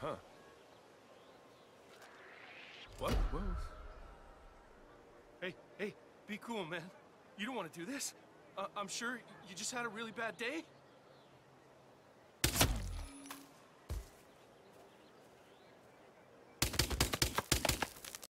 Huh. What? Whoa. Hey, hey, be cool, man. You don't want to do this. Uh, I'm sure you just had a really bad day.